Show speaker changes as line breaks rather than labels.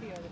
video.